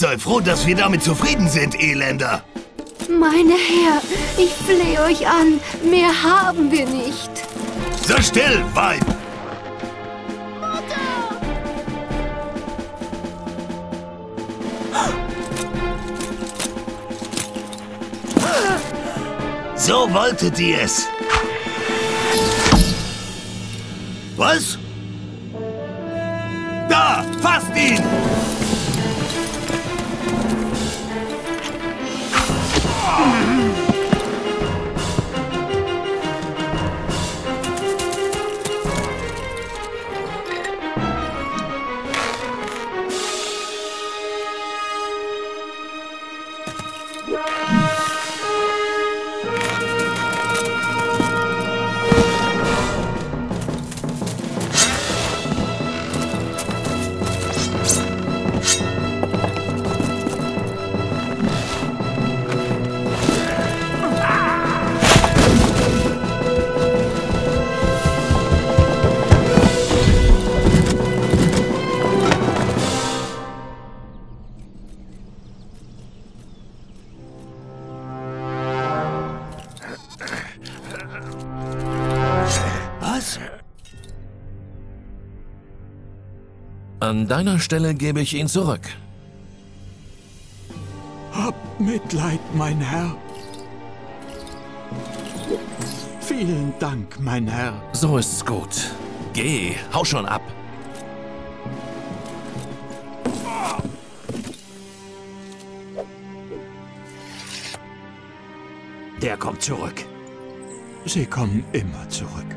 Sei froh, dass wir damit zufrieden sind, Elender. Meine Herr, ich flehe euch an, mehr haben wir nicht. Sei still, Weib! So wolltet ihr es. Was? Da! Fasst ihn! An deiner Stelle gebe ich ihn zurück. Hab Mitleid, mein Herr. Vielen Dank, mein Herr. So ist's gut. Geh, hau schon ab. Der kommt zurück. Sie kommen immer zurück.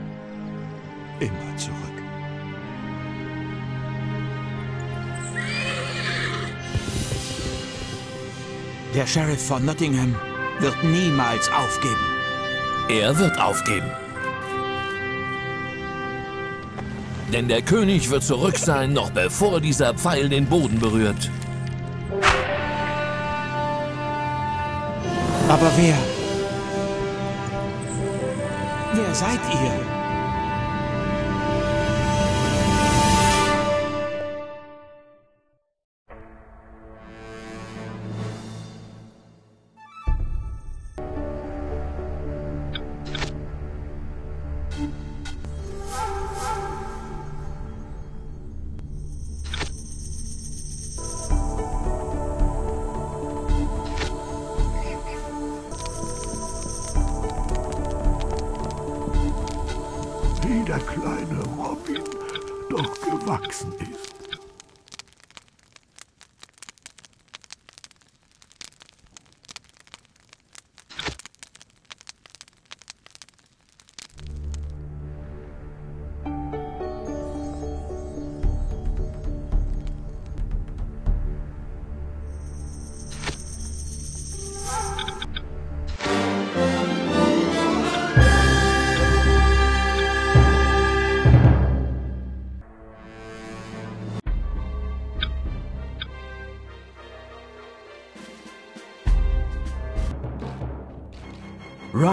Immer zurück. Der Sheriff von Nottingham wird niemals aufgeben. Er wird aufgeben. Denn der König wird zurück sein, noch bevor dieser Pfeil den Boden berührt. Aber wer? Wer seid ihr?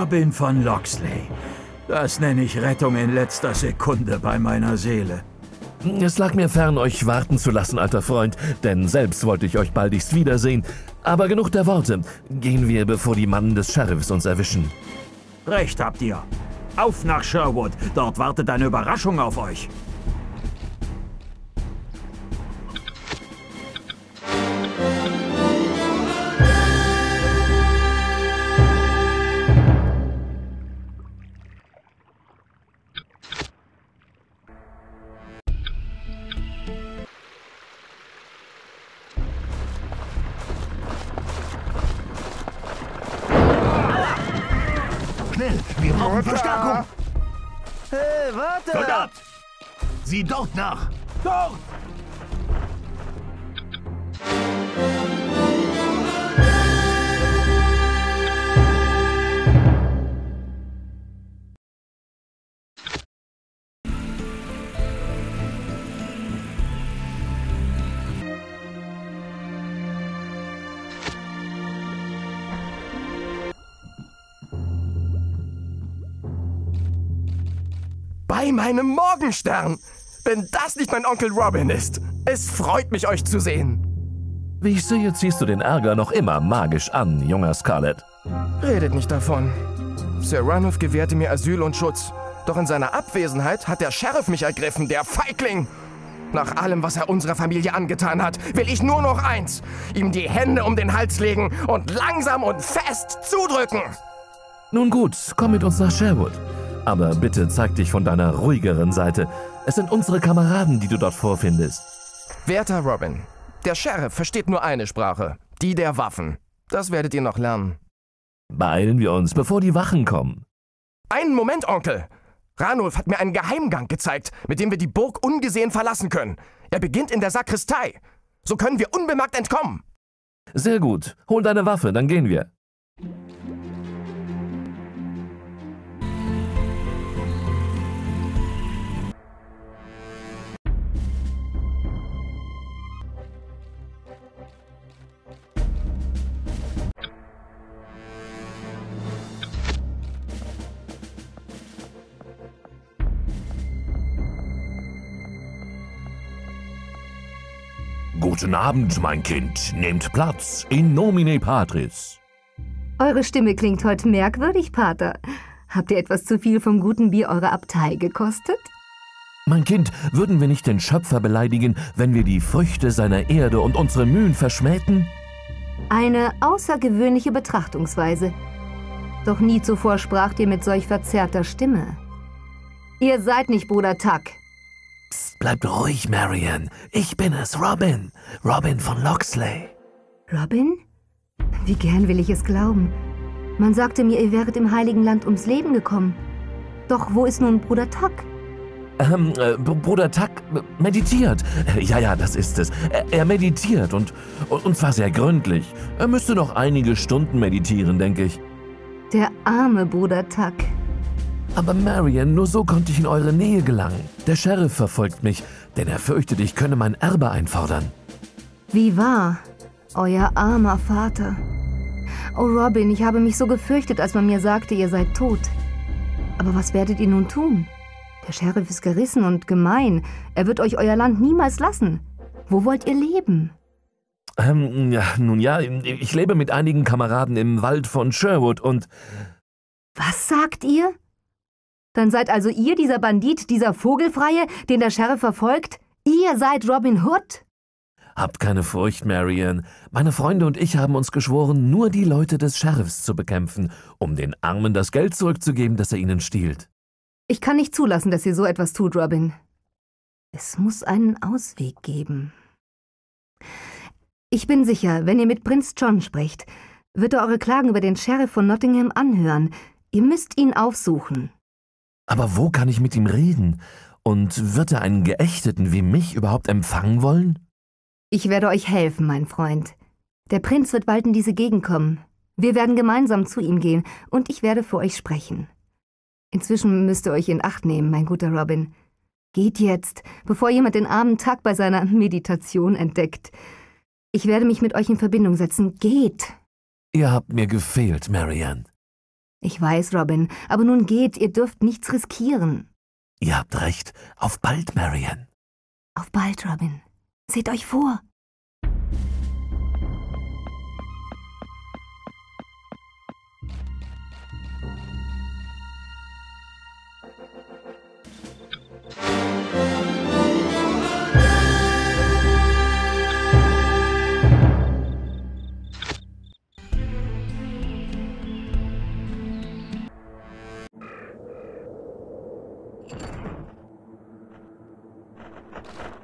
Robin von Loxley. Das nenne ich Rettung in letzter Sekunde bei meiner Seele. Es lag mir fern, euch warten zu lassen, alter Freund, denn selbst wollte ich euch baldigst wiedersehen. Aber genug der Worte. Gehen wir, bevor die Mannen des Sheriffs uns erwischen. Recht habt ihr. Auf nach Sherwood. Dort wartet eine Überraschung auf euch. Schnell, wir brauchen Verstärkung. Hey, warte! Soldat! Sieh dort nach! Dort! Meinem Morgenstern! Wenn das nicht mein Onkel Robin ist! Es freut mich, euch zu sehen! Wie ich sehe, ziehst du den Ärger noch immer magisch an, junger Scarlett. Redet nicht davon. Sir Ranulph gewährte mir Asyl und Schutz. Doch in seiner Abwesenheit hat der Sheriff mich ergriffen, der Feigling. Nach allem, was er unserer Familie angetan hat, will ich nur noch eins. Ihm die Hände um den Hals legen und langsam und fest zudrücken. Nun gut, komm mit uns nach Sherwood. Aber bitte zeig dich von deiner ruhigeren Seite. Es sind unsere Kameraden, die du dort vorfindest. Werter Robin, der Sheriff versteht nur eine Sprache, die der Waffen. Das werdet ihr noch lernen. Beeilen wir uns, bevor die Wachen kommen. Einen Moment, Onkel. Ranulf hat mir einen Geheimgang gezeigt, mit dem wir die Burg ungesehen verlassen können. Er beginnt in der Sakristei. So können wir unbemerkt entkommen. Sehr gut. Hol deine Waffe, dann gehen wir. Guten Abend, mein Kind. Nehmt Platz. In nomine Patris. Eure Stimme klingt heute merkwürdig, Pater. Habt ihr etwas zu viel vom guten Bier eurer Abtei gekostet? Mein Kind, würden wir nicht den Schöpfer beleidigen, wenn wir die Früchte seiner Erde und unsere Mühen verschmähten? Eine außergewöhnliche Betrachtungsweise. Doch nie zuvor spracht ihr mit solch verzerrter Stimme. Ihr seid nicht Bruder Tuck. Psst, bleibt ruhig, Marian. Ich bin es, Robin. Robin von Loxley. Robin? Wie gern will ich es glauben. Man sagte mir, ihr wäret im Heiligen Land ums Leben gekommen. Doch wo ist nun Bruder Tuck? Ähm, äh, Bruder Tuck meditiert. Ja, ja, das ist es. Er, er meditiert und, und zwar sehr gründlich. Er müsste noch einige Stunden meditieren, denke ich. Der arme Bruder Tuck. Aber Marion, nur so konnte ich in eure Nähe gelangen. Der Sheriff verfolgt mich, denn er fürchtet, ich könne mein Erbe einfordern. Wie wahr, euer armer Vater. Oh Robin, ich habe mich so gefürchtet, als man mir sagte, ihr seid tot. Aber was werdet ihr nun tun? Der Sheriff ist gerissen und gemein. Er wird euch euer Land niemals lassen. Wo wollt ihr leben? Ähm, ja, nun ja, ich lebe mit einigen Kameraden im Wald von Sherwood und... Was sagt ihr? Dann seid also ihr dieser Bandit, dieser Vogelfreie, den der Sheriff verfolgt? Ihr seid Robin Hood? Habt keine Furcht, Marian. Meine Freunde und ich haben uns geschworen, nur die Leute des Sheriffs zu bekämpfen, um den Armen das Geld zurückzugeben, das er ihnen stiehlt. Ich kann nicht zulassen, dass ihr so etwas tut, Robin. Es muss einen Ausweg geben. Ich bin sicher, wenn ihr mit Prinz John sprecht, wird er eure Klagen über den Sheriff von Nottingham anhören. Ihr müsst ihn aufsuchen. Aber wo kann ich mit ihm reden? Und wird er einen Geächteten wie mich überhaupt empfangen wollen? Ich werde euch helfen, mein Freund. Der Prinz wird bald in diese Gegend kommen. Wir werden gemeinsam zu ihm gehen und ich werde für euch sprechen. Inzwischen müsst ihr euch in Acht nehmen, mein guter Robin. Geht jetzt, bevor jemand den armen Tag bei seiner Meditation entdeckt. Ich werde mich mit euch in Verbindung setzen. Geht! Ihr habt mir gefehlt, Marianne. Ich weiß, Robin, aber nun geht, ihr dürft nichts riskieren. Ihr habt recht. Auf bald, Marian. Auf bald, Robin. Seht euch vor. Thank you.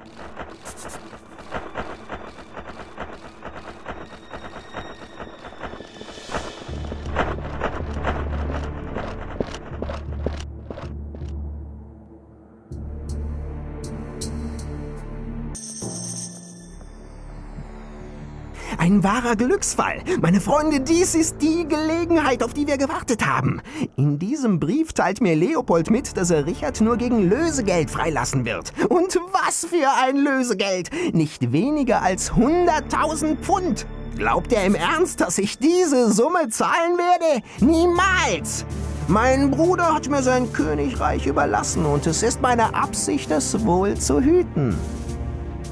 Ein wahrer Glücksfall. Meine Freunde, dies ist die Gelegenheit, auf die wir gewartet haben. In diesem Brief teilt mir Leopold mit, dass er Richard nur gegen Lösegeld freilassen wird. Und was für ein Lösegeld! Nicht weniger als 100.000 Pfund. Glaubt er im Ernst, dass ich diese Summe zahlen werde? Niemals! Mein Bruder hat mir sein Königreich überlassen und es ist meine Absicht, es wohl zu hüten.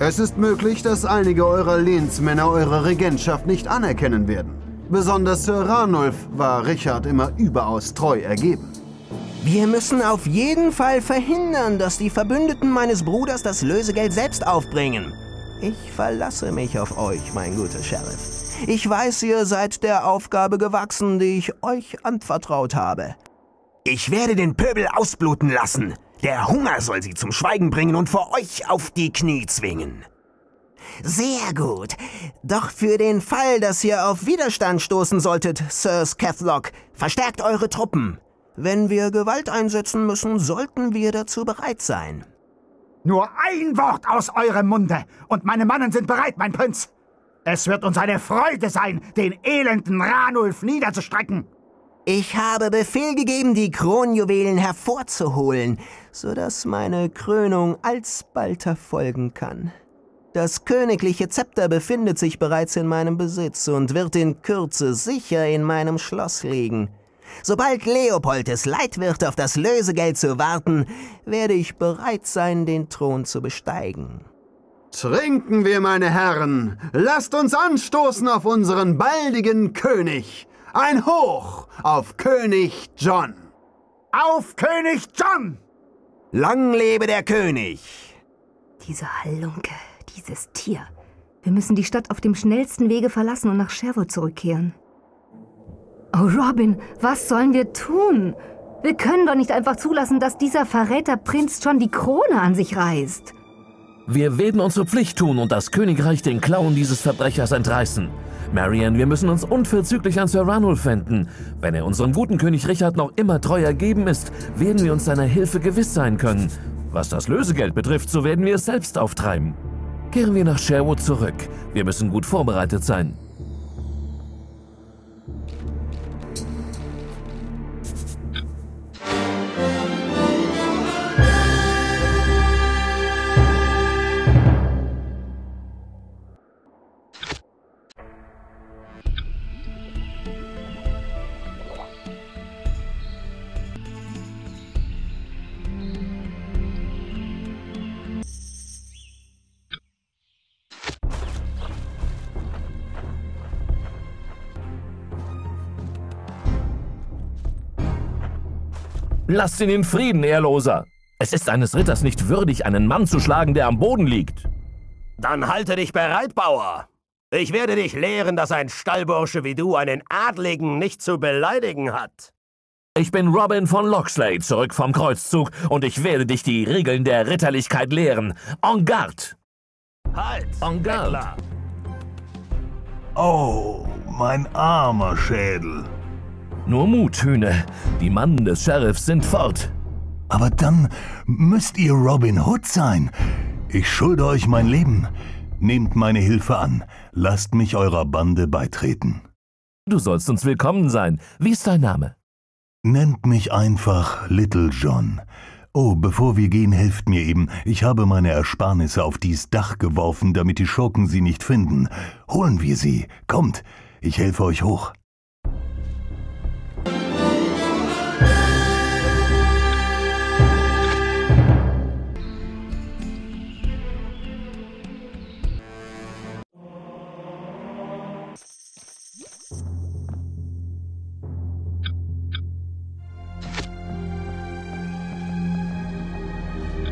Es ist möglich, dass einige eurer Lehnsmänner eure Regentschaft nicht anerkennen werden. Besonders Sir Ranulf war Richard immer überaus treu ergeben. Wir müssen auf jeden Fall verhindern, dass die Verbündeten meines Bruders das Lösegeld selbst aufbringen. Ich verlasse mich auf euch, mein guter Sheriff. Ich weiß, ihr seid der Aufgabe gewachsen, die ich euch anvertraut habe. Ich werde den Pöbel ausbluten lassen. Der Hunger soll sie zum Schweigen bringen und vor euch auf die Knie zwingen. Sehr gut. Doch für den Fall, dass ihr auf Widerstand stoßen solltet, Sir Scathlock, verstärkt eure Truppen. Wenn wir Gewalt einsetzen müssen, sollten wir dazu bereit sein. Nur ein Wort aus eurem Munde und meine Mannen sind bereit, mein Prinz. Es wird uns eine Freude sein, den elenden Ranulf niederzustrecken. Ich habe Befehl gegeben, die Kronjuwelen hervorzuholen, sodass meine Krönung alsbald erfolgen kann. Das königliche Zepter befindet sich bereits in meinem Besitz und wird in Kürze sicher in meinem Schloss liegen. Sobald Leopold es leid wird, auf das Lösegeld zu warten, werde ich bereit sein, den Thron zu besteigen. Trinken wir, meine Herren! Lasst uns anstoßen auf unseren baldigen König! Ein Hoch auf König John! Auf König John! Lang lebe der König! Diese Halunke, dieses Tier. Wir müssen die Stadt auf dem schnellsten Wege verlassen und nach Sherwood zurückkehren. Oh, Robin, was sollen wir tun? Wir können doch nicht einfach zulassen, dass dieser Verräter Prinz John die Krone an sich reißt. Wir werden unsere Pflicht tun und das Königreich den Klauen dieses Verbrechers entreißen. Marianne, wir müssen uns unverzüglich an Sir Ranulf wenden. Wenn er unserem guten König Richard noch immer treu ergeben ist, werden wir uns seiner Hilfe gewiss sein können. Was das Lösegeld betrifft, so werden wir es selbst auftreiben. Kehren wir nach Sherwood zurück. Wir müssen gut vorbereitet sein. Lasst ihn in Frieden, Ehrloser. Es ist eines Ritters nicht würdig, einen Mann zu schlagen, der am Boden liegt. Dann halte dich bereit, Bauer. Ich werde dich lehren, dass ein Stallbursche wie du einen Adligen nicht zu beleidigen hat. Ich bin Robin von Locksley, zurück vom Kreuzzug, und ich werde dich die Regeln der Ritterlichkeit lehren. En garde! Halt! En garde! Oh, mein armer Schädel. Nur Mut, Hühne. Die Mannen des Sheriffs sind fort. Aber dann müsst ihr Robin Hood sein. Ich schulde euch mein Leben. Nehmt meine Hilfe an. Lasst mich eurer Bande beitreten. Du sollst uns willkommen sein. Wie ist dein Name? Nennt mich einfach Little John. Oh, bevor wir gehen, helft mir eben. Ich habe meine Ersparnisse auf dies Dach geworfen, damit die Schurken sie nicht finden. Holen wir sie. Kommt, ich helfe euch hoch.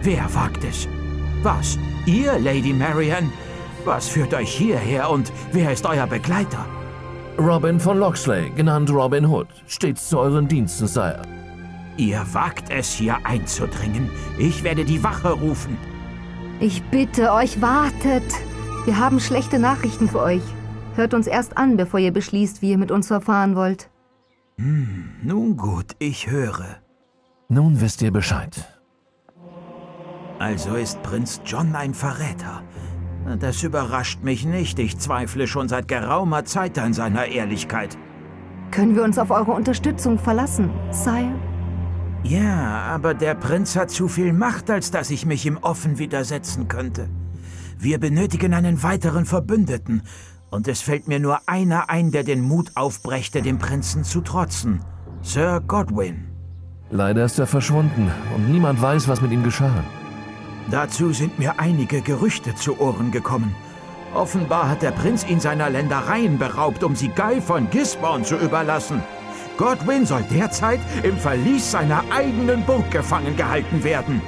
Wer wagt es? Was? Ihr, Lady Marian? Was führt euch hierher und wer ist euer Begleiter? Robin von Locksley, genannt Robin Hood. Stets zu euren Diensten, Sire. Ihr wagt es, hier einzudringen. Ich werde die Wache rufen. Ich bitte euch, wartet. Wir haben schlechte Nachrichten für euch. Hört uns erst an, bevor ihr beschließt, wie ihr mit uns verfahren wollt. Hm, nun gut, ich höre. Nun wisst ihr Bescheid. Also ist Prinz John ein Verräter. Das überrascht mich nicht. Ich zweifle schon seit geraumer Zeit an seiner Ehrlichkeit. Können wir uns auf eure Unterstützung verlassen, Sire? Ja, aber der Prinz hat zu viel Macht, als dass ich mich ihm offen widersetzen könnte. Wir benötigen einen weiteren Verbündeten. Und es fällt mir nur einer ein, der den Mut aufbrächte, dem Prinzen zu trotzen. Sir Godwin. Leider ist er verschwunden und niemand weiß, was mit ihm geschah. Dazu sind mir einige Gerüchte zu Ohren gekommen. Offenbar hat der Prinz ihn seiner Ländereien beraubt, um sie Guy von Gisborne zu überlassen. Godwin soll derzeit im Verlies seiner eigenen Burg gefangen gehalten werden.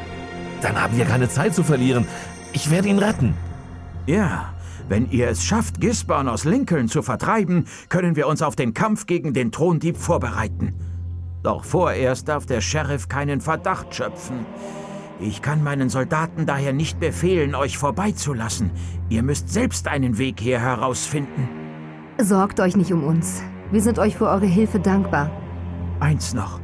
Dann haben wir keine Zeit zu verlieren. Ich werde ihn retten. Ja, wenn ihr es schafft, Gisborne aus Lincoln zu vertreiben, können wir uns auf den Kampf gegen den Throndieb vorbereiten. Doch vorerst darf der Sheriff keinen Verdacht schöpfen. Ich kann meinen Soldaten daher nicht befehlen, euch vorbeizulassen. Ihr müsst selbst einen Weg hier herausfinden. Sorgt euch nicht um uns. Wir sind euch für eure Hilfe dankbar. Eins noch.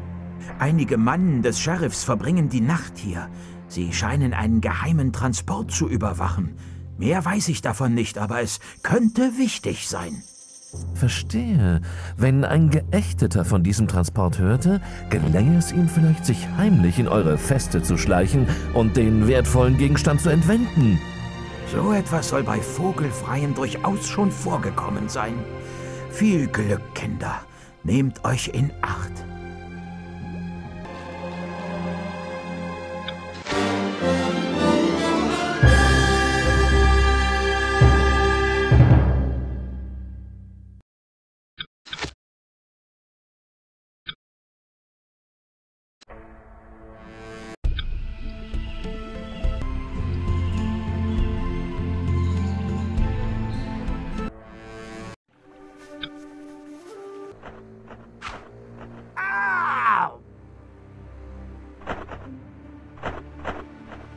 Einige Mannen des Sheriffs verbringen die Nacht hier. Sie scheinen einen geheimen Transport zu überwachen. Mehr weiß ich davon nicht, aber es könnte wichtig sein. Verstehe. Wenn ein Geächteter von diesem Transport hörte, gelänge es ihm vielleicht, sich heimlich in eure Feste zu schleichen und den wertvollen Gegenstand zu entwenden. So etwas soll bei Vogelfreien durchaus schon vorgekommen sein. Viel Glück, Kinder. Nehmt euch in Acht.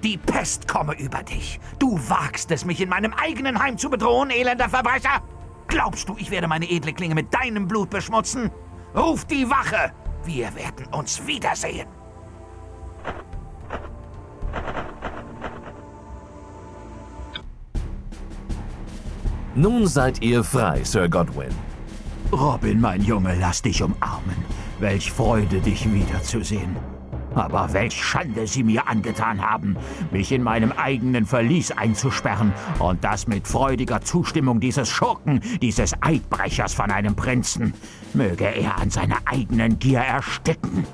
Die Pest komme über dich. Du wagst es, mich in meinem eigenen Heim zu bedrohen, elender Verbrecher? Glaubst du, ich werde meine edle Klinge mit deinem Blut beschmutzen? Ruf die Wache! Wir werden uns wiedersehen. Nun seid ihr frei, Sir Godwin. Robin, mein Junge, lass dich umarmen. Welch Freude, dich wiederzusehen. Aber welch Schande Sie mir angetan haben, mich in meinem eigenen Verlies einzusperren und das mit freudiger Zustimmung dieses Schurken, dieses Eidbrechers von einem Prinzen. Möge er an seiner eigenen Gier ersticken.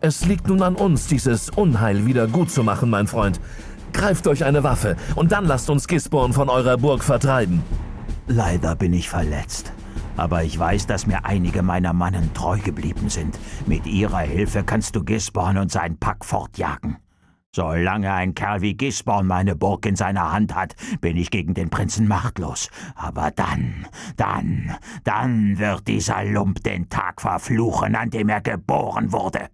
Es liegt nun an uns, dieses Unheil wieder gut zu machen, mein Freund. Greift euch eine Waffe und dann lasst uns Gisborne von eurer Burg vertreiben. Leider bin ich verletzt. Aber ich weiß, dass mir einige meiner Mannen treu geblieben sind. Mit ihrer Hilfe kannst du Gisborne und sein Pack fortjagen. Solange ein Kerl wie Gisborne meine Burg in seiner Hand hat, bin ich gegen den Prinzen machtlos. Aber dann, dann, dann wird dieser Lump den Tag verfluchen, an dem er geboren wurde.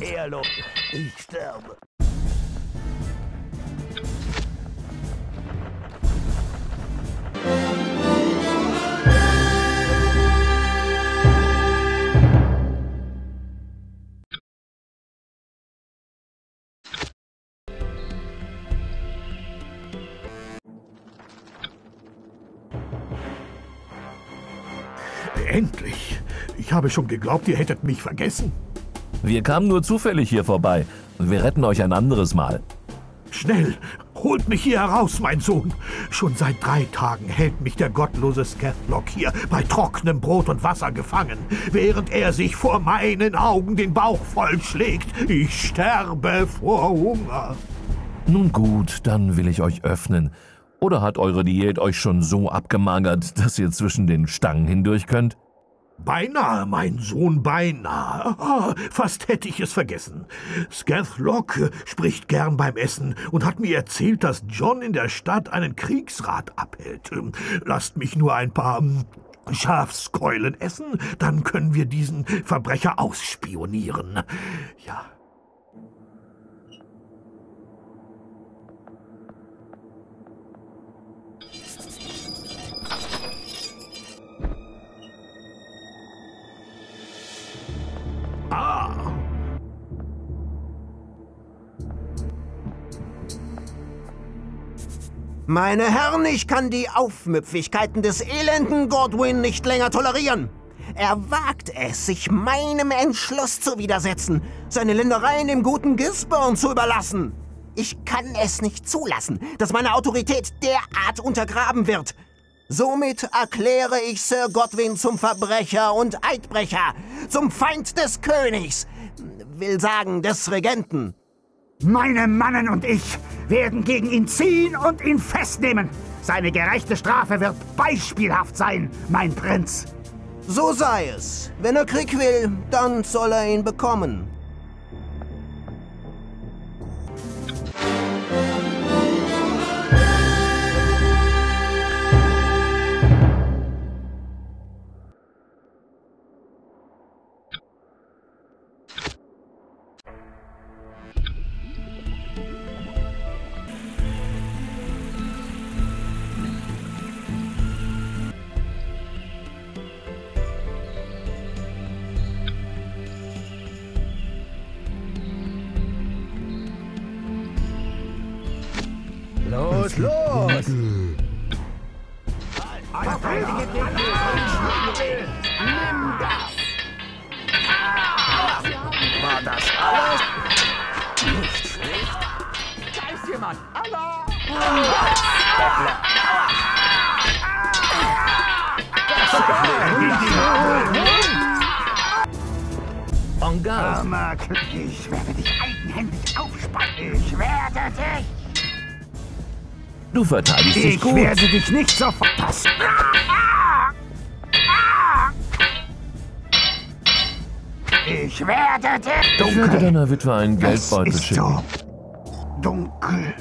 Ehrlos, ich sterbe. Endlich. Ich habe schon geglaubt, ihr hättet mich vergessen. Wir kamen nur zufällig hier vorbei. Wir retten euch ein anderes Mal. Schnell, holt mich hier heraus, mein Sohn. Schon seit drei Tagen hält mich der gottlose Scathlock hier bei trockenem Brot und Wasser gefangen, während er sich vor meinen Augen den Bauch vollschlägt. Ich sterbe vor Hunger. Nun gut, dann will ich euch öffnen. Oder hat eure Diät euch schon so abgemagert, dass ihr zwischen den Stangen hindurch könnt? Beinahe, mein Sohn, beinahe. Ah, fast hätte ich es vergessen. Scathlock spricht gern beim Essen und hat mir erzählt, dass John in der Stadt einen Kriegsrat abhält. Lasst mich nur ein paar hm, Schafskeulen essen, dann können wir diesen Verbrecher ausspionieren. Ja. Ah. Meine Herren, ich kann die Aufmüpfigkeiten des elenden Godwin nicht länger tolerieren. Er wagt es, sich meinem Entschluss zu widersetzen, seine Ländereien dem guten Gisborne zu überlassen. Ich kann es nicht zulassen, dass meine Autorität derart untergraben wird. Somit erkläre ich Sir Godwin zum Verbrecher und Eidbrecher, zum Feind des Königs, will sagen des Regenten. Meine Mannen und ich werden gegen ihn ziehen und ihn festnehmen. Seine gerechte Strafe wird beispielhaft sein, mein Prinz. So sei es. Wenn er Krieg will, dann soll er ihn bekommen. Verteidigst dich Ich gut. werde dich nicht sofort passen. Ich werde dich... Ich werde deiner Witwe einen Geldbeutel schicken. so dunkel.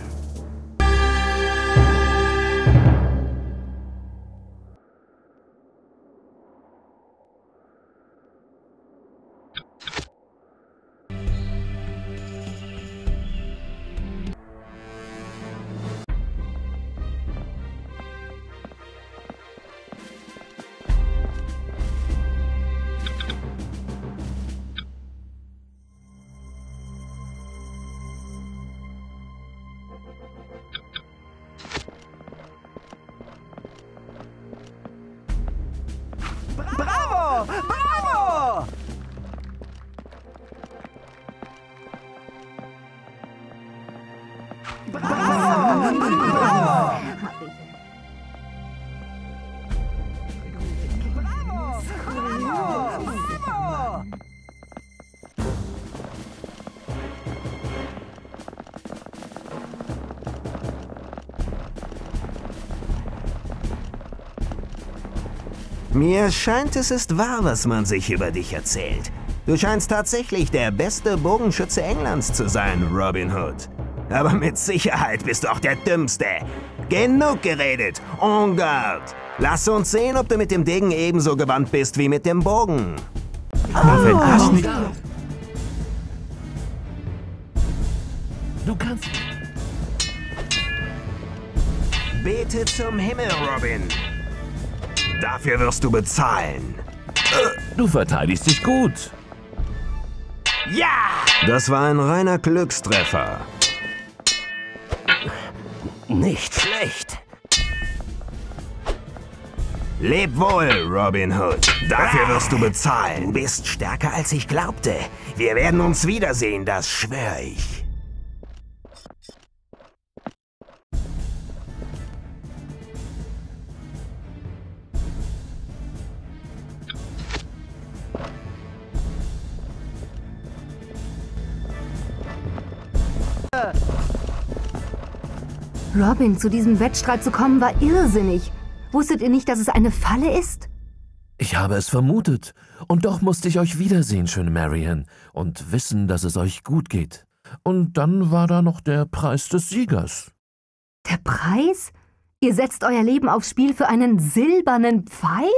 Mir scheint, es ist wahr, was man sich über dich erzählt. Du scheinst tatsächlich der beste Bogenschütze Englands zu sein, Robin Hood. Aber mit Sicherheit bist du auch der Dümmste. Genug geredet. En garde. Lass uns sehen, ob du mit dem Degen ebenso gewandt bist wie mit dem Bogen. Wenn das nicht... Du kannst... Bete zum Himmel, Robin. Dafür wirst du bezahlen. Du verteidigst dich gut. Ja! Das war ein reiner Glückstreffer. Nicht schlecht. Leb wohl, Robin Hood. Dafür wirst du bezahlen. Du bist stärker, als ich glaubte. Wir werden uns wiedersehen, das schwöre ich. Robin, zu diesem Wettstreit zu kommen, war irrsinnig. Wusstet ihr nicht, dass es eine Falle ist? Ich habe es vermutet. Und doch musste ich euch wiedersehen, schöne Marian, und wissen, dass es euch gut geht. Und dann war da noch der Preis des Siegers. Der Preis? Ihr setzt euer Leben aufs Spiel für einen silbernen Pfeil?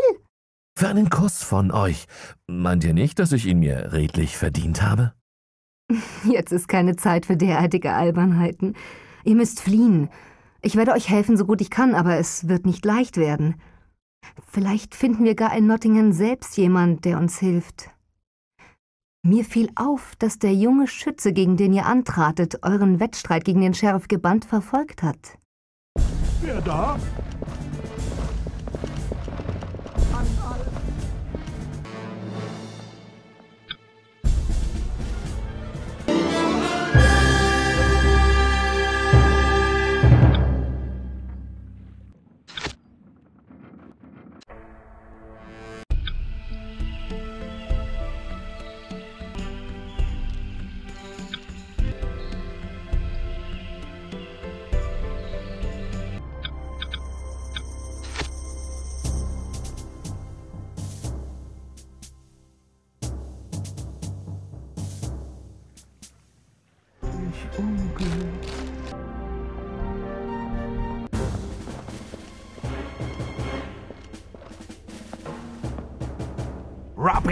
Für einen Kuss von euch. Meint ihr nicht, dass ich ihn mir redlich verdient habe? Jetzt ist keine Zeit für derartige Albernheiten. Ihr müsst fliehen. Ich werde euch helfen, so gut ich kann, aber es wird nicht leicht werden. Vielleicht finden wir gar in Nottingham selbst jemand, der uns hilft. Mir fiel auf, dass der junge Schütze, gegen den ihr antratet, euren Wettstreit gegen den Sheriff gebannt verfolgt hat. Wer da?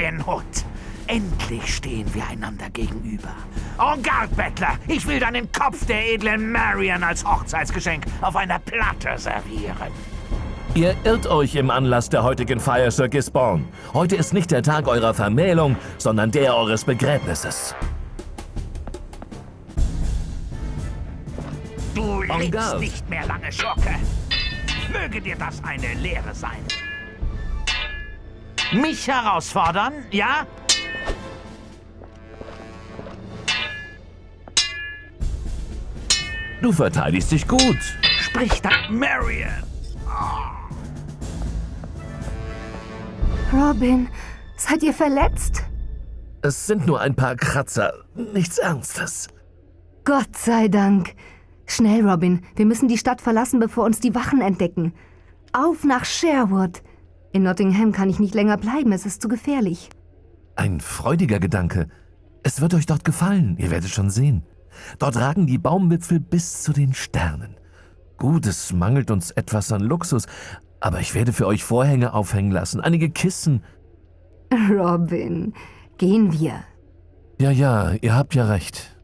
Robin Hood. Endlich stehen wir einander gegenüber. En garde, Bettler! Ich will deinen Kopf der edlen Marion als Hochzeitsgeschenk auf einer Platte servieren. Ihr irrt euch im Anlass der heutigen Feier, Sir Gisborne. Heute ist nicht der Tag eurer Vermählung, sondern der eures Begräbnisses. Du lebst nicht mehr lange, Schurke. Möge dir das eine Lehre sein. Mich herausfordern, ja? Du verteidigst dich gut. Sprich da, Marion. Robin, seid ihr verletzt? Es sind nur ein paar Kratzer, nichts Ernstes. Gott sei Dank. Schnell, Robin, wir müssen die Stadt verlassen, bevor uns die Wachen entdecken. Auf nach Sherwood. In Nottingham kann ich nicht länger bleiben, es ist zu gefährlich. Ein freudiger Gedanke. Es wird euch dort gefallen, ihr werdet schon sehen. Dort ragen die Baumwipfel bis zu den Sternen. Gut, es mangelt uns etwas an Luxus, aber ich werde für euch Vorhänge aufhängen lassen, einige Kissen. Robin, gehen wir. Ja, ja, ihr habt ja recht.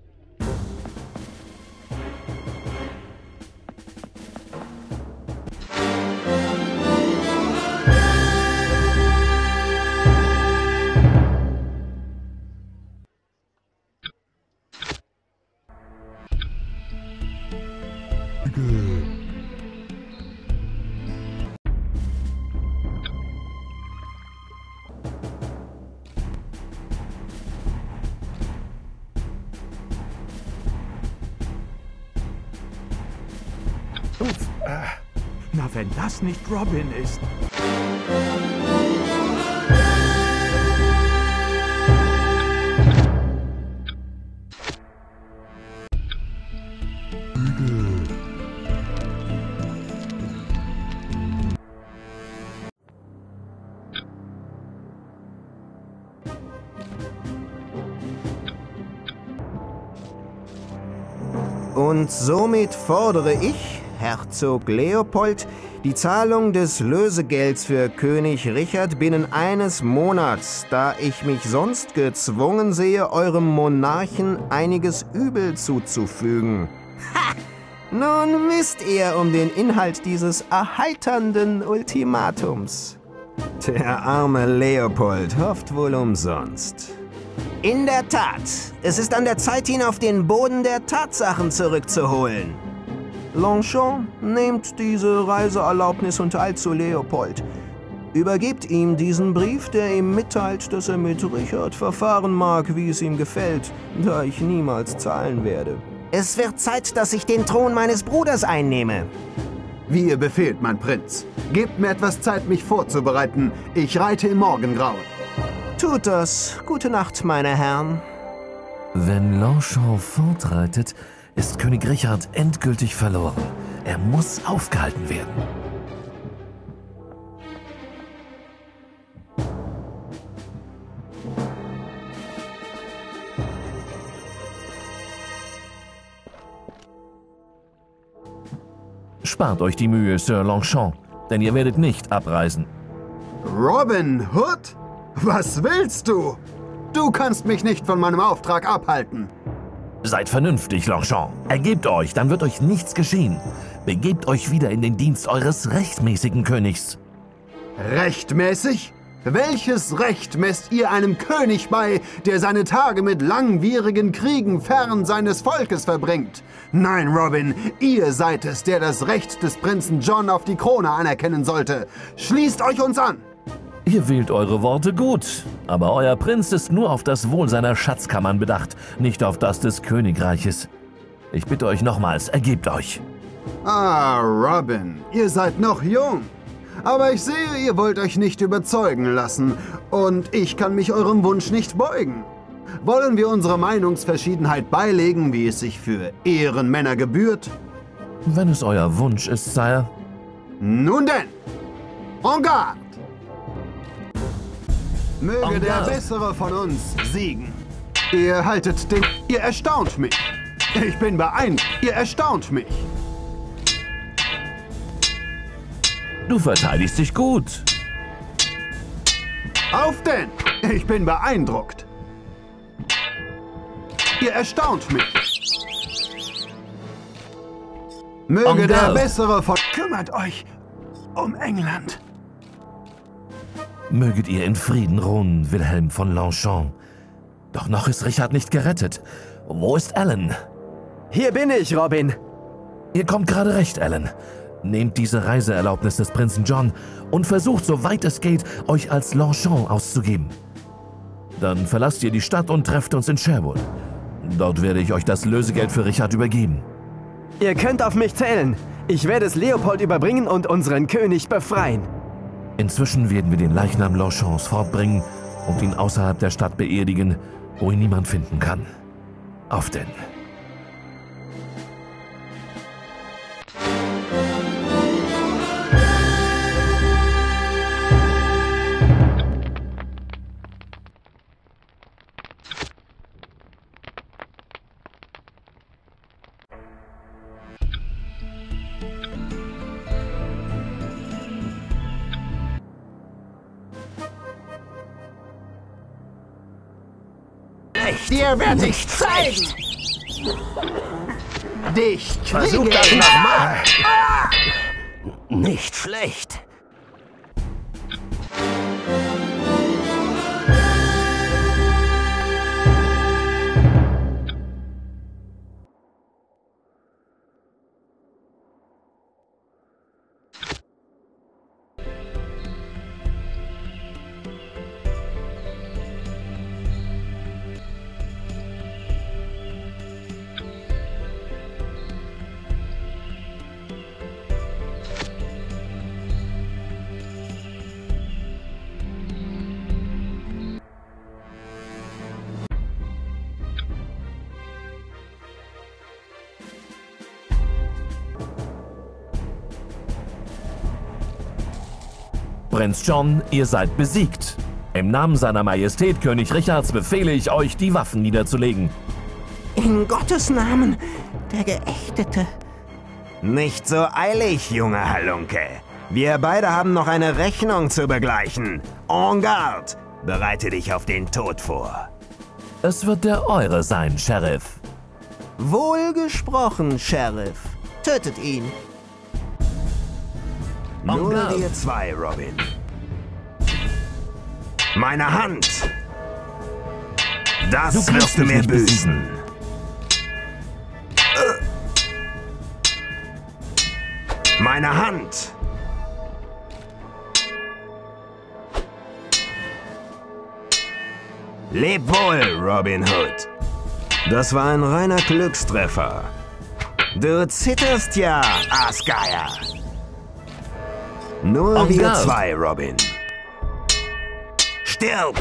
Robin ist. Und somit fordere ich, Herzog Leopold, die Zahlung des Lösegelds für König Richard binnen eines Monats, da ich mich sonst gezwungen sehe, eurem Monarchen einiges Übel zuzufügen. Ha! Nun wisst ihr um den Inhalt dieses erheiternden Ultimatums. Der arme Leopold hofft wohl umsonst. In der Tat, es ist an der Zeit, ihn auf den Boden der Tatsachen zurückzuholen. Longchamp, nehmt diese Reiseerlaubnis und eilt zu Leopold. Übergebt ihm diesen Brief, der ihm mitteilt, dass er mit Richard verfahren mag, wie es ihm gefällt, da ich niemals zahlen werde. Es wird Zeit, dass ich den Thron meines Bruders einnehme. Wie ihr befehlt, mein Prinz. Gebt mir etwas Zeit, mich vorzubereiten. Ich reite im Morgengrauen. Tut das. Gute Nacht, meine Herren. Wenn Longchamp fortreitet, ist König Richard endgültig verloren. Er muss aufgehalten werden. Spart euch die Mühe, Sir Longchamp, denn ihr werdet nicht abreisen. Robin Hood? Was willst du? Du kannst mich nicht von meinem Auftrag abhalten. Seid vernünftig, Longchamp. Ergebt euch, dann wird euch nichts geschehen. Begebt euch wieder in den Dienst eures rechtmäßigen Königs. Rechtmäßig? Welches Recht messt ihr einem König bei, der seine Tage mit langwierigen Kriegen fern seines Volkes verbringt? Nein, Robin, ihr seid es, der das Recht des Prinzen John auf die Krone anerkennen sollte. Schließt euch uns an! Ihr wählt eure Worte gut, aber euer Prinz ist nur auf das Wohl seiner Schatzkammern bedacht, nicht auf das des Königreiches. Ich bitte euch nochmals, ergebt euch. Ah, Robin, ihr seid noch jung. Aber ich sehe, ihr wollt euch nicht überzeugen lassen. Und ich kann mich eurem Wunsch nicht beugen. Wollen wir unsere Meinungsverschiedenheit beilegen, wie es sich für Ehrenmänner gebührt? Wenn es euer Wunsch ist, Sire. Nun denn, en garde! Möge der. Bessere von uns siegen. Ihr haltet den... Ihr erstaunt mich. Ich bin beeindruckt. Ihr erstaunt mich. Du verteidigst dich gut. Auf denn! Ich bin beeindruckt. Ihr erstaunt mich. Möge der. Bessere von... Kümmert euch um England. Möget ihr in Frieden ruhen, Wilhelm von Longchamp. Doch noch ist Richard nicht gerettet. Wo ist Alan? Hier bin ich, Robin. Ihr kommt gerade recht, Alan. Nehmt diese Reiseerlaubnis des Prinzen John und versucht, soweit es geht, euch als Longchamp auszugeben. Dann verlasst ihr die Stadt und trefft uns in Sherwood. Dort werde ich euch das Lösegeld für Richard übergeben. Ihr könnt auf mich zählen. Ich werde es Leopold überbringen und unseren König befreien. Inzwischen werden wir den Leichnam Longchamps fortbringen und ihn außerhalb der Stadt beerdigen, wo ihn niemand finden kann. Auf denn. Versuch das nochmal. Nicht schlecht. Prinz John, ihr seid besiegt. Im Namen seiner Majestät König Richards befehle ich euch, die Waffen niederzulegen. In Gottes Namen, der Geächtete. Nicht so eilig, junger Halunke. Wir beide haben noch eine Rechnung zu begleichen. En garde! Bereite dich auf den Tod vor. Es wird der eure sein, Sheriff. Wohl gesprochen, Sheriff. Tötet ihn. Nur garde. wir zwei, Robin. Meine Hand! Das Du wirst du mir büßen. Meine Hand! Leb wohl, Robin Hood. Das war ein reiner Glückstreffer. Du zitterst ja, Aasgeier. Nur En wir zwei, Robin. Stirb!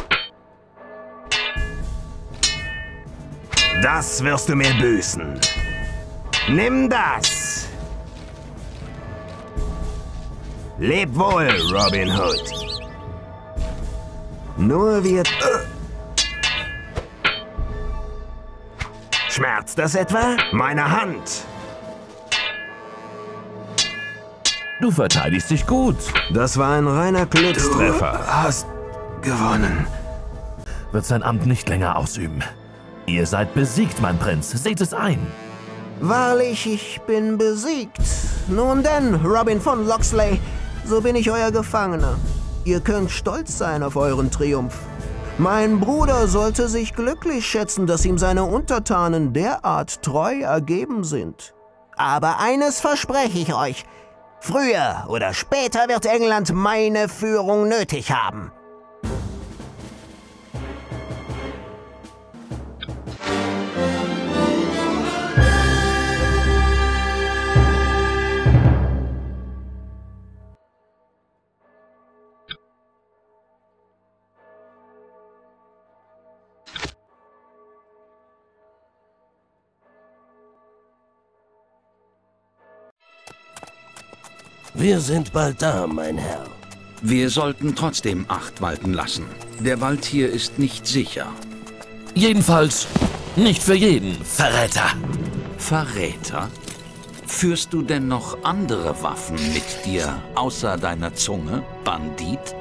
Das wirst du mir büßen. Nimm das! Leb wohl, Robin Hood. Nur wir... Schmerzt das etwa? Meine Hand! Du verteidigst dich gut. Das war ein reiner Glückstreffer. Hast gewonnen. Wird sein Amt nicht länger ausüben. Ihr seid besiegt, mein Prinz. Seht es ein. Wahrlich, ich bin besiegt. Nun denn, Robin von Loxley, so bin ich euer Gefangener. Ihr könnt stolz sein auf euren Triumph. Mein Bruder sollte sich glücklich schätzen, dass ihm seine Untertanen derart treu ergeben sind. Aber eines verspreche ich euch. Früher oder später wird England meine Führung nötig haben. Wir sind bald da, mein Herr. Wir sollten trotzdem Acht walten lassen. Der Wald hier ist nicht sicher. Jedenfalls nicht für jeden, Verräter. Verräter? Führst du denn noch andere Waffen mit dir, außer deiner Zunge, Bandit?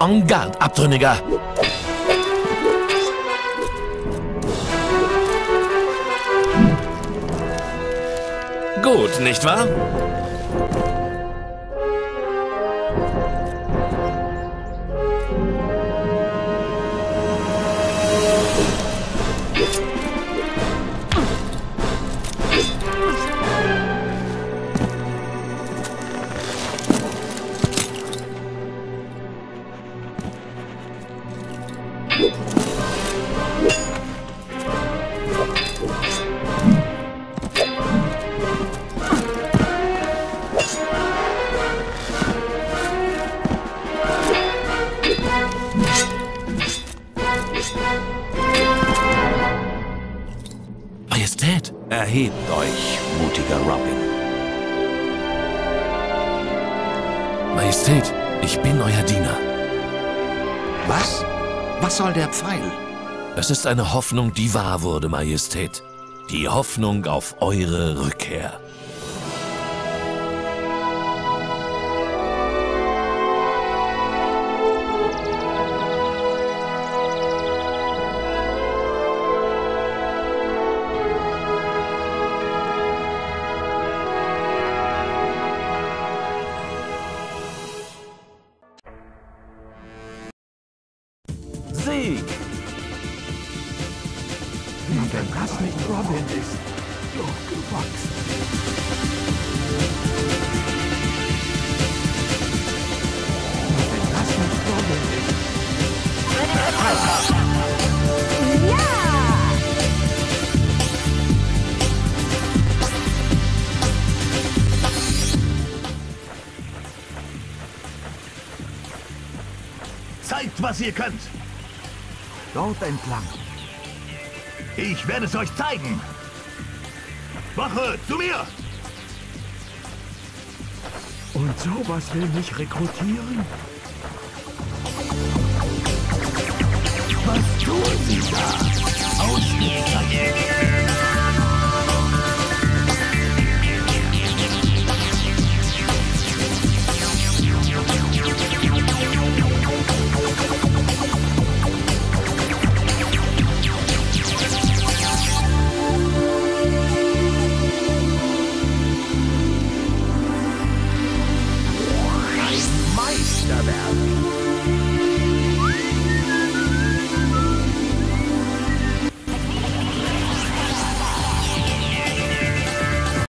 En garde, Abtrünniger! Gut, nicht wahr? Ich bin euer Diener. Was? Was soll der Pfeil? Es ist eine Hoffnung, die wahr wurde, Majestät. Die Hoffnung auf eure Rückkehr. Was ihr könnt. Dort entlang. Ich werde es euch zeigen. Wache, zu mir! Und sowas will mich rekrutieren? Was tun Sie da? Ausgezeichnet!